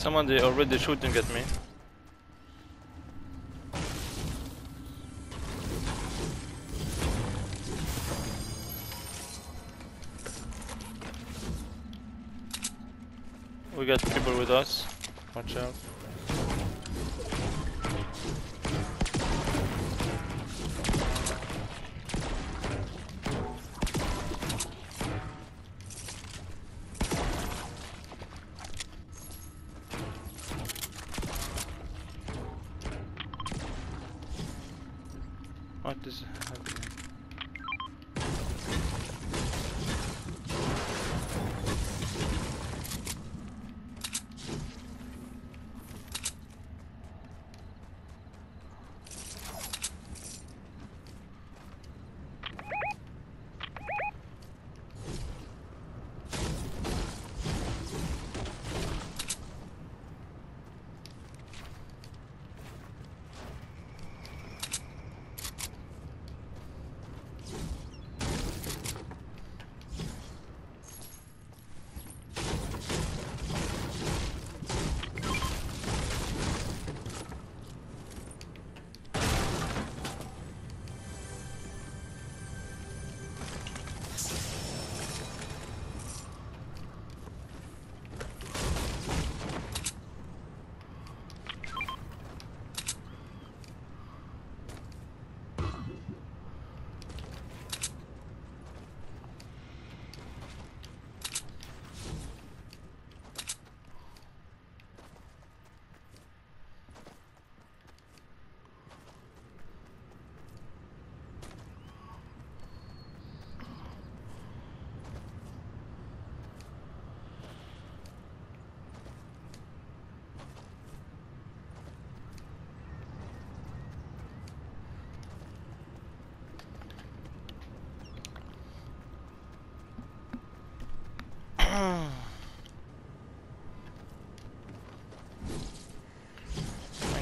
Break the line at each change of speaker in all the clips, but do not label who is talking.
Someone already shooting at me. We got people with us. Watch out. What is happening?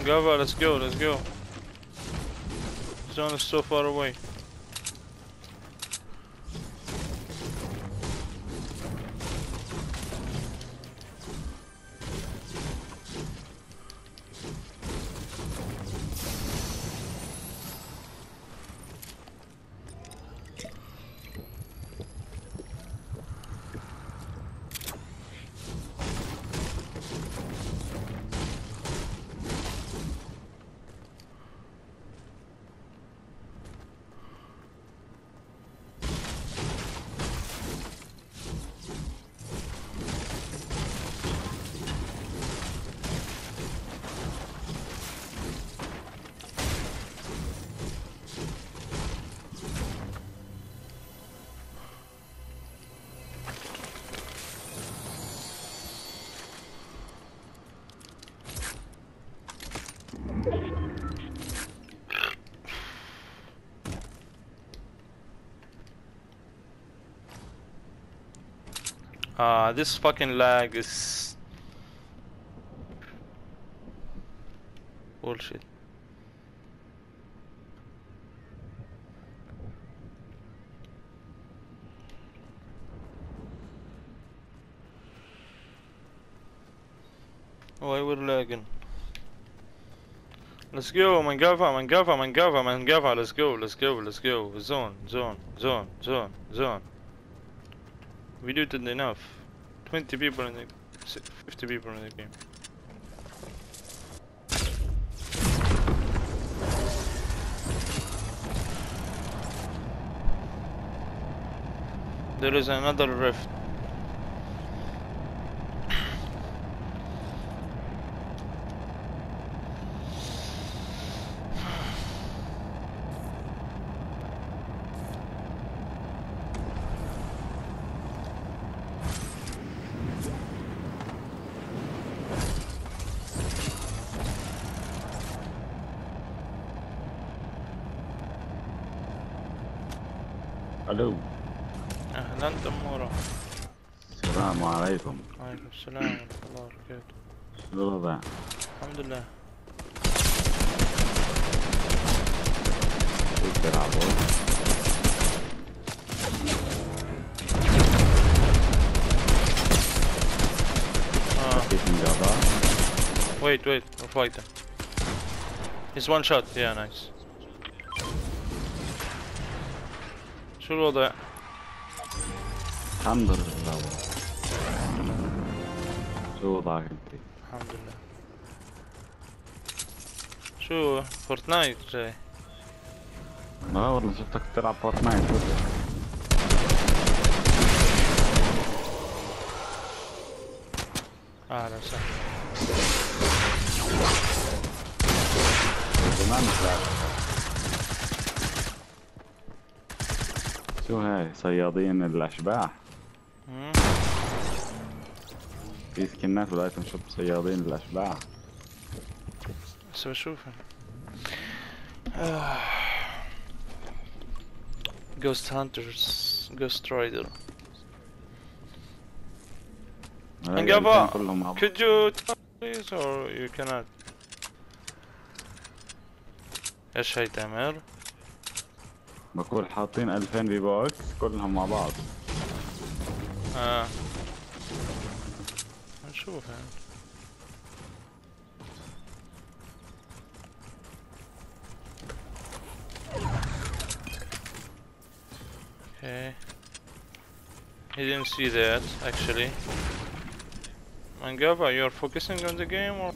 Let's go, let's go. Zone is so far away. Ah, this fucking lag is bullshit. Why we're lagging? Let's go, Mangava, Mangava, Mangava, Mangava, let's go, let's go, let's go. Zone, zone, zone, zone, zone. We did it enough. 20 people in the... 50 people in the game. There is another rift.
الو
اهلا دمورة
السلام عليكم
وعليكم السلام ورحمة الله وبركاته
شو الوضع؟
الحمد لله
كيف تلعبوا؟
اه
كيف مجابا؟
Wait, wait, we're fighting. He's one shot, yeah, nice. شو الوضع؟
الحمد لله. شو وضعك أنت؟
الحمد لله شو فورتنايت جاي
لا والله شفتك تلعب فورتنايت.
أهلا وسهلا
زمان مش شو هاي صيادين
الأشباح.
في سكنات بالايتم شوب صيادين الأشباح.
بس
بشوفها
جوست
هانترز جوست رايدر انقفا
could you please or you cannot? إيش هاي تعمل؟
بقول حاطين 2000 في بوكس كلهم مع بعض
آه نشوف يعني Okay. He didn't see that actually. Mangaba, you're focusing on the game or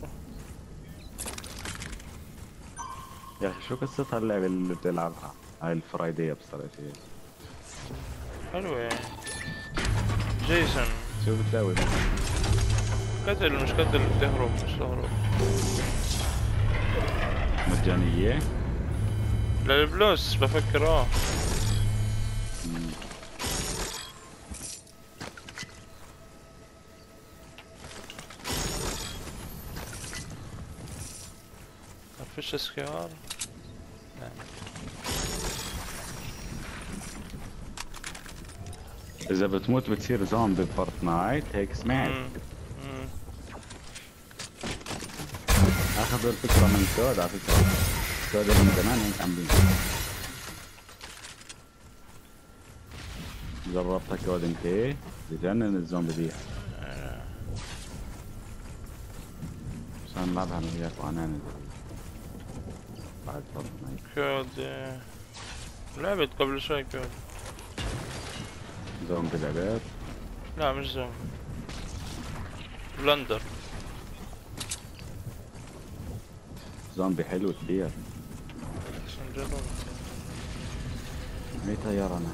يا أخي شو قصتها اللعبة اللي بتلعبها؟ هاي الفرايدي بصراحة
حلوة يعني جيسون
شو بتساوي؟
قتل مش قتل تهرب مش تهرب
مجانية؟
للبلوس بفكر آه
مم.
مفيش
إذا بتموت بتصير زومبي بفورتنايت هيك سمعت. أخذوا الفكرة من كود على فكرة. كود من زمان هيك عاملين جربتها كود انت. بجنن الزومبي دي عشان نلعبها أنا وياك وعنان بعد فورتنايت
كود آه، لعبت قبل شوي كود.
زوم بالعباد.
لا مش زوم. بلندر.
زومبي حلو كثير
معي
طيار أنا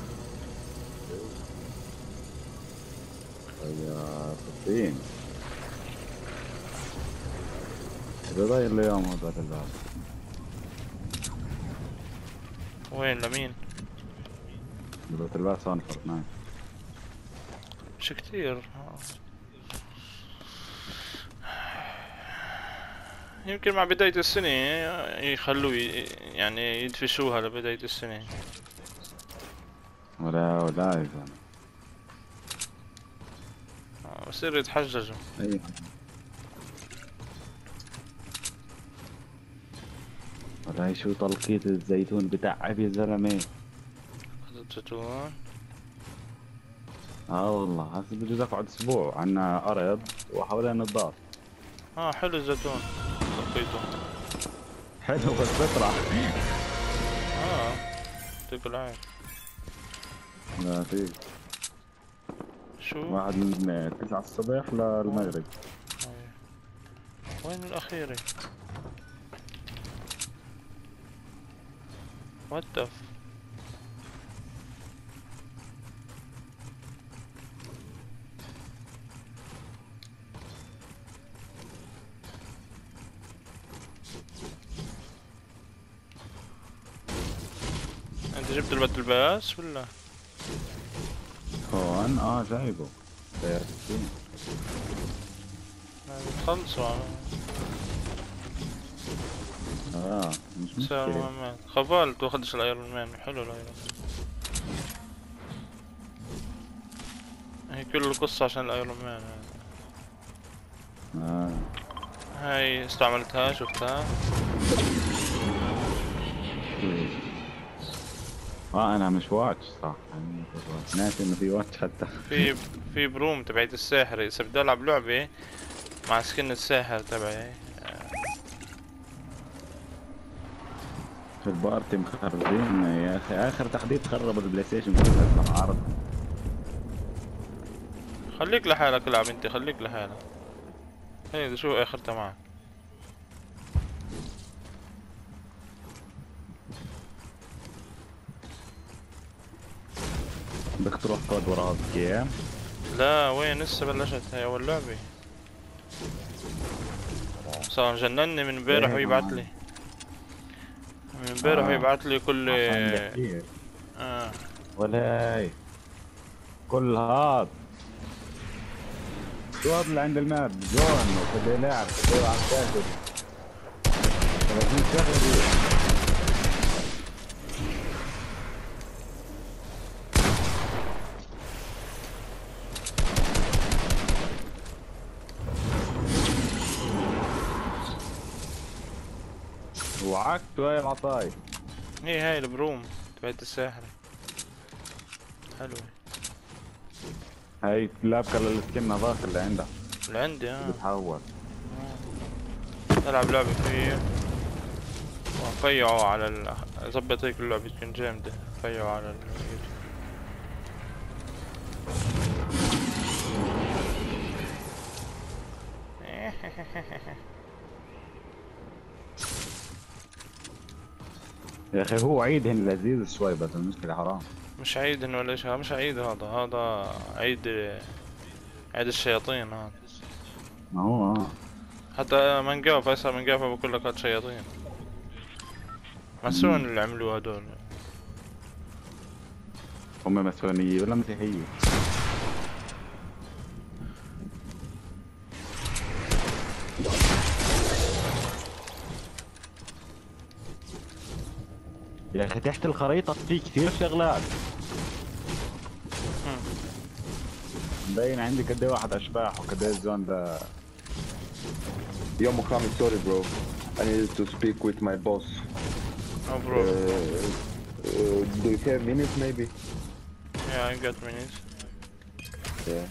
طيار الصين ضايع اليوم هذا الباب
وين؟ لمين؟
قبل الباس أنا فورتنايت
مش كتير. يمكن مع بداية السنة يخلوه يعني يدفشوها لبداية السنة.
ولا ولا زلمة
آه، بصير يتحججوا.
اي ولا شو تلقيط الزيتون بتعب يا زلمة.
الزيتون.
آه والله. هسه بجوز اقعد أسبوع عنا ارض وحوالينا الدار.
آه حلو الزيتون. لقيته
حلو بس بطلع
آه يعطيك العافية.
لا في
شو؟
واحد من 9 الصبح للمغرب.
أيوة. وين الأخيرة؟ What the جبت الباتل باس ولا؟
هون؟ آه جايبه.
خلصوا
آه مش مشكلة.
خبال تاخدش الأيرون مان. حلو الأيرون مان. هي كل القصة عشان الأيرون مان.
آه.
هاي استعملتها شفتها؟
آه أنا مش واتش صح ناسي إنه في واتش حتى.
في في بروم تبعت الساحر إذا بدي ألعب لعبة مع سكن الساحر تبعي.
في البارتي مخربين يا أخي. آخر تحديث خرب البلاي ستيشن كله عرض
خليك لحالك العب أنت خليك لحالك. هي شو اخرتها معك
بدك تروح تقعد ورا الجيم
لا وين؟ لسه بلشت. هي أول لعبة. صار جنني من امبارح
إيه.
ويبعت
معاي.
لي. من امبارح
آه.
ويبعت لي كل. آه.
ولا كل هاد. شو هذا اللي عند الماب؟ جون. وكذا لاعب. على الكاتب 30 شهر وعكت وهي العطاي
هي هاي البروم. تبعت الساحرة. حلوة
هاي لابكة للسكن هذاك اللي عندها.
اللي عندي آه.
بتحول.
ألعب لعبة فيه وفيعوا على ال ظبط هيك اللعبة تكون جامدة. فيعوا على اليوتيوب
يا أخي هو عيد هن لذيذ شوي بس المشكلة حرام.
مش عيد إنه ولا شيء مش عيد هذا هذا عيد عيد الشياطين هذا.
ما هو آه.
حتى منقاف فيصل منقاف بقول لك هاد شياطين. مسون اللي عملوه هدول.
هم مسؤولية ولا مسيحية يا أخي تحت الخريطة في كثير شغلات مبين عندي قد إيه واحد اشباح وقد إيه الزون ده
Yo, Mohammed, sorry, bro. I needed to speak with my boss.
no
Uh,
bro
uh, do you have minutes, maybe?
yeah I got minutes
Yeah.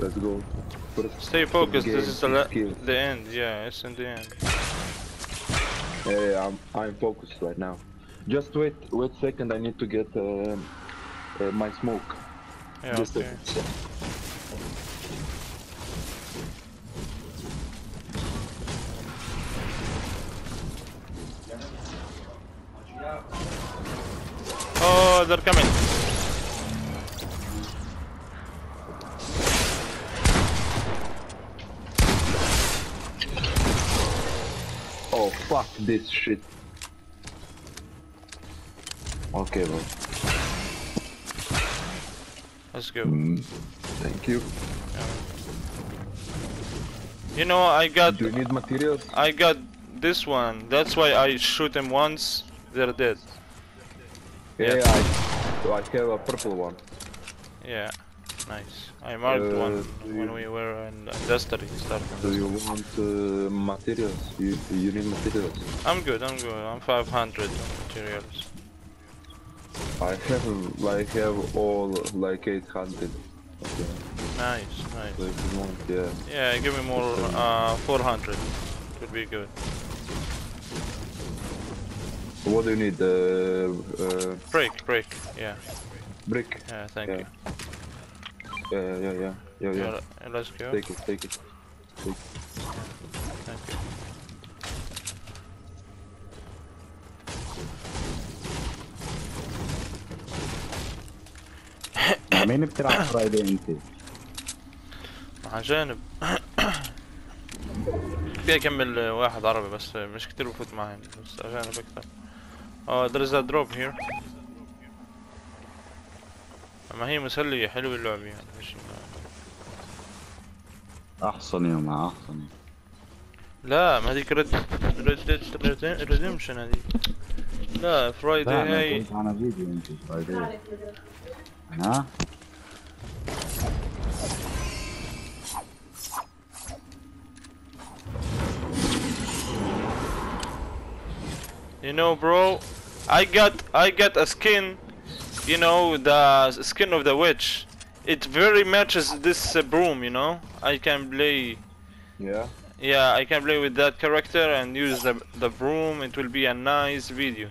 Let's go. First,
stay focused this is the, the end yeah it's in the end
Yeah, I'm I'm focused right now. Just wait, wait second. I need to get uh, uh, my smoke.
yeah
Just
okay oh they're coming
this shit. Okay, bro.
let's go
Mm, thank you.
you know I got
Do you need materials?
I got this one that's why I shoot them once they're dead
Yeah,
Yeah.
I, I have a purple one.
yeah nice I marked
Uh,
one when we were in industry stuff
Do you want uh, materials? You, you need materials?
I'm good I'm good I'm 500 materials
I have I have all like 800. Okay.
nice nice
So if you want, yeah.
Yeah, give me more, uh, 400. Would be good.
What do you need? Uh, uh,
Break, break. Yeah,
brick.
yeah, thank
Yeah.
you.
Yeah, yeah, yeah, yeah, yeah.
Let's go.
Take it, take it.
Thank you.
مع مين بتلعب فرايدي انت؟
مع جانب بدي أكمل واحد عربي بس مش كتير بفوت معهم بس أجانب أكثر. آه there is a drop here. اما هي مسلية حلوة اللعبة يعني مش
أحسن يا مع احسن
لا ما هذيك ريد ريد ريدمشن هذيك. لا فرايدي هاي.
أنا فيديو انت فرايدي ها؟
You know, bro, I got I got a skin. You know, the skin of the witch it very matches this uh, broom, you know. I can play.
Yeah.
Yeah, I can play with that character and use the the broom. It will be a nice video.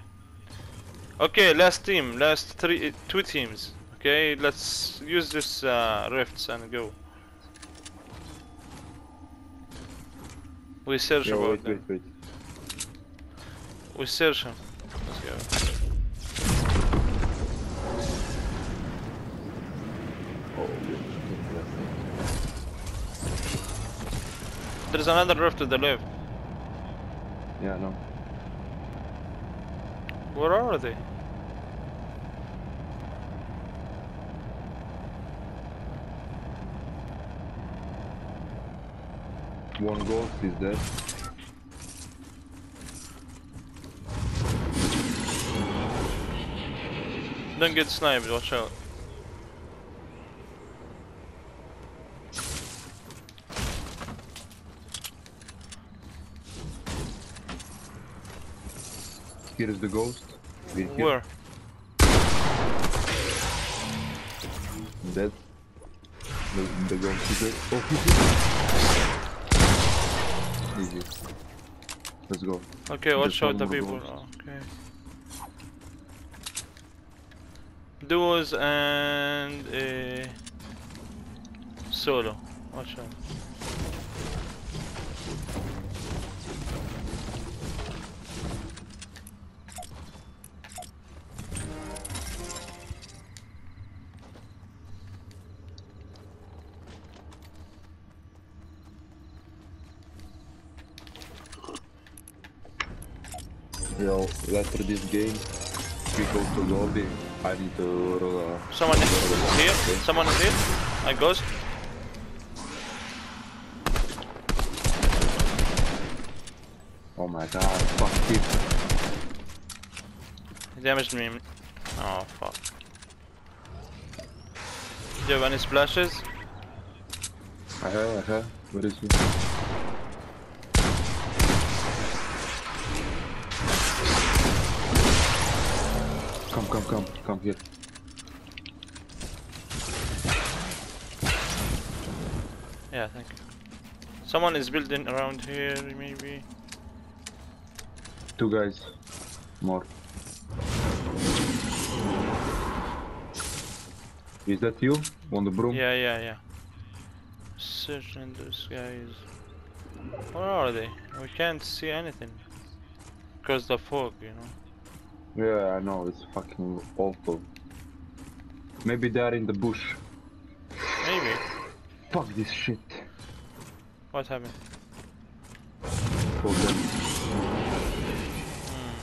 Okay, last team, last three, two teams. Okay, let's use this uh, rifts and go. We search
Yeah,
about
wait,
them.
wait, wait.
We search him. Let's go. There's another roof to the left.
Yeah, no.
Where are they?
One ghost is dead.
Don't get sniped, watch out.
Here is the ghost. We're here.
Where?
Dead. The, the ghost is dead. Oh, he's here. Easy. Let's go.
Okay, watch out the people.
ghost.
Okay. Duos and uh, solo. Watch out.
After this game, we go to lobby. I need to roll a...
Someone is here. Someone is here. I ghost.
Oh my god, fuck it.
He damaged me. Oh fuck. Do you have any splashes?
I uh-huh, have, I have. Uh-huh. Where is he? Come, here.
Yeah, thank you. Someone is building around here, maybe.
Two guys. More. Is that you? On the broom?
Yeah, yeah, yeah. Searching those guys. Where are they? We can't see anything. Because the fog, you know.
Yeah, I know, it's fucking awful. Maybe they're in the bush.
Maybe.
Fuck this shit.
What happened?
Them. Hmm.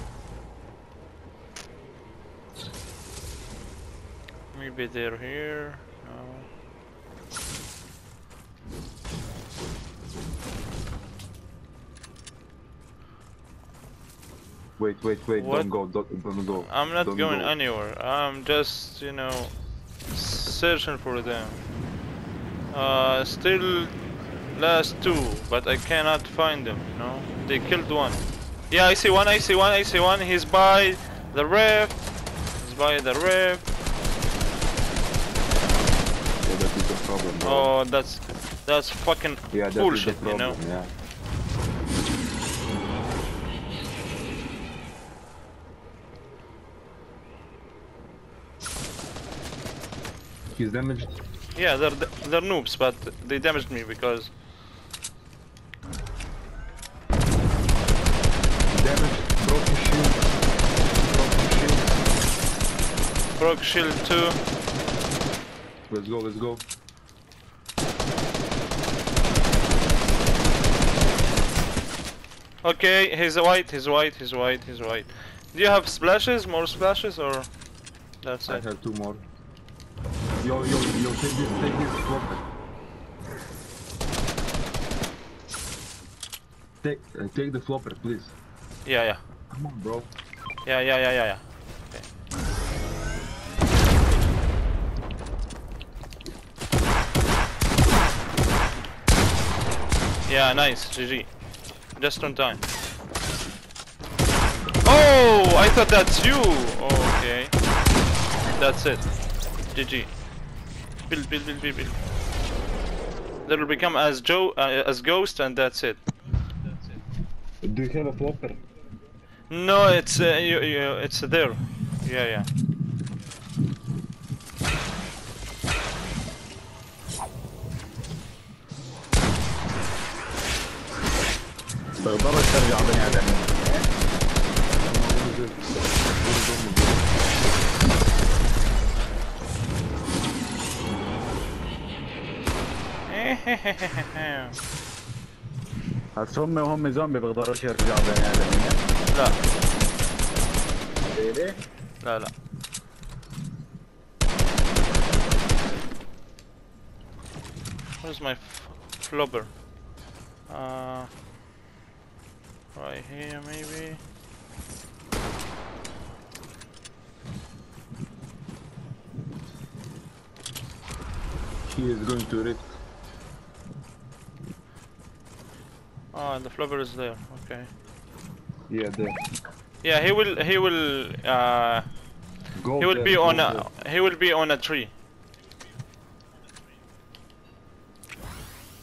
Maybe they're here. No.
Wait, wait, wait,
What?
don't go, don't, don't go.
I'm not
Don't
going
go.
anywhere. I'm just, you know, searching for them. Uh, still last two, but I cannot find them, you know. They killed one. Yeah, I see one, I see one, I see one. He's by the rift. He's by the rift.
Yeah, that is the problem, bro.
Oh, that's that's fucking
yeah, that
bullshit, you know.
yeah. He's damaged.
Yeah, they're they're noobs, but they damaged me because
Damaged. Broken shield. Broken shield.
broke shield too.
Let's go, let's go.
Okay, he's white, he's white, he's white, he's white. Do you have splashes, more splashes, or that's
I
it?
have two more. Yo, yo, yo, take this, take this flopper. Take, uh, take the flopper, please.
Yeah, yeah,
Come on, bro.
yeah, yeah, yeah, yeah, yeah. Okay. Yeah, nice, GG. Just on time. Oh, I thought that's you. Oh, okay. That's it. GG build, build, build, build, build. They will become as Joe, uh, as Ghost, and that's it.
Do you have a flopper?
No, it's uh, you, you, it's there. Yeah, yeah.
تقدرش ترجع بني ادم بس هم وهم زومبي بيقدروش يرجعوا بني ادمين
لا
ليه؟
لا لا Where's my f flubber? Uh, right here maybe.
He is going to rift.
Oh, the flubber is there. Okay.
Yeah, there.
Yeah, he will. He will. Uh,
Go
he will
there,
be on
there.
a. He will be on a tree.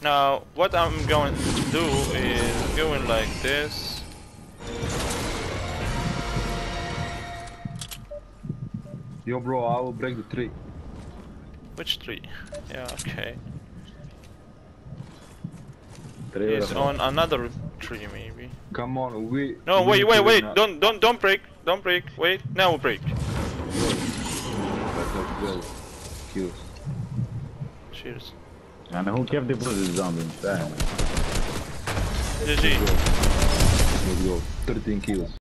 Now, what I'm going to do is going like this.
Yo, bro, I will break the tree.
Which tree? Yeah, okay.
It's
on another tree maybe.
Come on, we.
No, wait, wait, wait! Don't, don't, don't break! Don't break! Wait, now break. Cheers.
Cheers. And who kept the bullets, zombie? Damn.
GG.
13 kills.